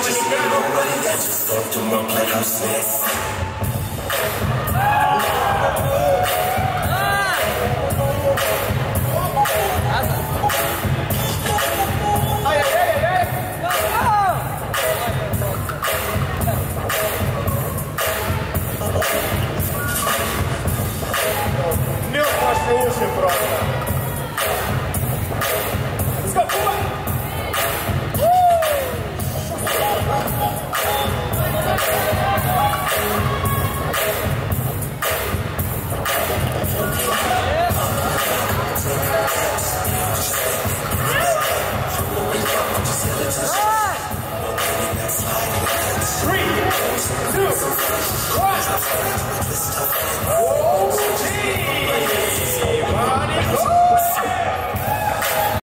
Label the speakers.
Speaker 1: just need nobody that just love to my playhouse Meu Three, two,